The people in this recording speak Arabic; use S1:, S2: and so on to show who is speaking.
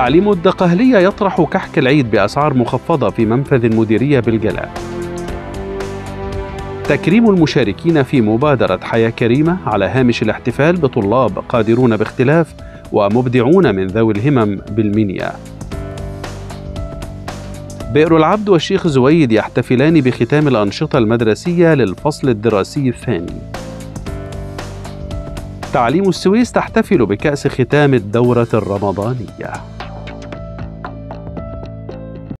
S1: تعليم الدقهلية يطرح كحك العيد بأسعار مخفضة في منفذ المديرية بالجلاء. تكريم المشاركين في مبادرة حياة كريمة على هامش الاحتفال بطلاب قادرون باختلاف ومبدعون من ذوي الهمم بالمنيا. بئر العبد والشيخ زويد يحتفلان بختام الأنشطة المدرسية للفصل الدراسي الثاني. تعليم السويس تحتفل بكأس ختام الدورة الرمضانية.